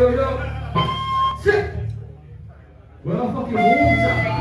yo, yo. Sit. Well, fucking up.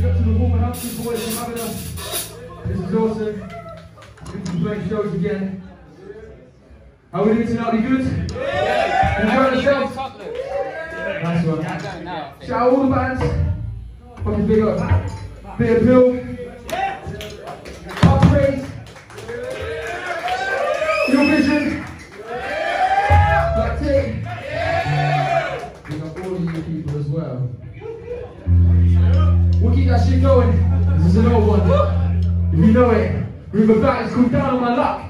Big up to the Wolverhampton boys for having us. This is awesome. Good to playing shows again. How are we doing tonight? We good? Enjoying yourselves? Nice one. Shout out all the bands. Fucking big up. Big up Bill. We'll keep that. This is an old one. If you know it, River Back is called Down on My Luck.